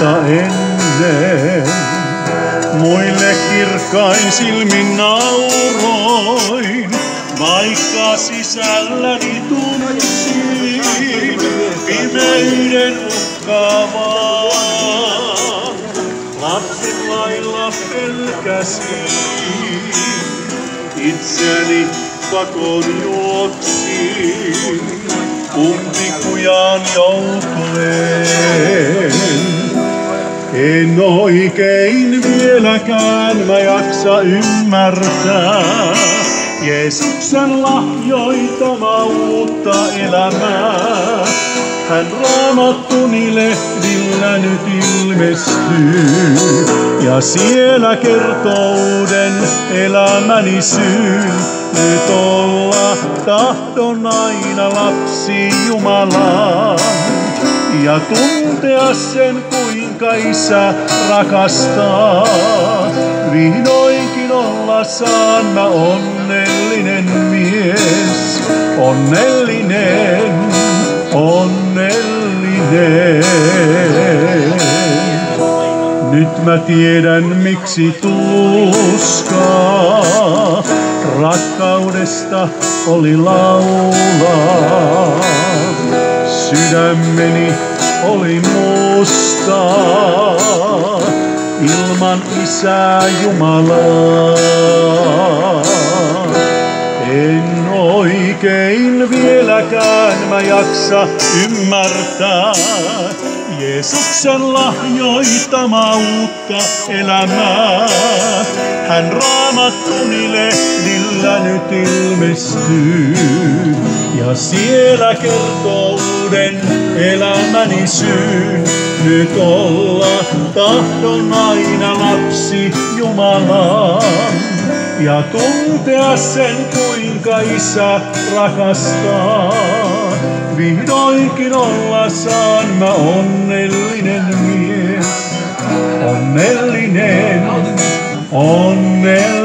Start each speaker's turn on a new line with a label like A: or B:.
A: vuotta ennen. Muille kirkkain silmin nauroin, vaikka sisälläni tunsin pimeyden uhkaavaa. Lapsen lailla pelkäsin, itseäni pakoon juoksin, umpikujaan joutuen. En oikein vieläkään mä jaksa ymmärtää Jeesuksen lahjoitama uutta elämää. Hän raamattuni lehdillä nyt ilmestyy ja siellä kertoo uuden elämäni syyn. Nyt olla tahdon aina lapsi Jumalaan ja tuntea sen kuinka isä rakastaa. Vihdoinkin olla saan mä onnellinen mies, onnellinen, onnellinen. Nyt mä tiedän miksi tuskaa rakkaudesta oli laulaa. Sydämeni oli musta ilman isää Jumalaa. En oikein vieläkään mä jaksa ymmärtää Jeesuksen lahjoittama uutta elämää. Hän raamattuni lehdillä nyt ilmestyy ja siellä kertoo uuden elämäni syyn. Nyt olla tahdon aina lapsi Jumalaan ja tuntea sen kuinka isä rakastaa. Vihdoinkin olla saan mä onnellinen mies, onnellinen, onnellinen.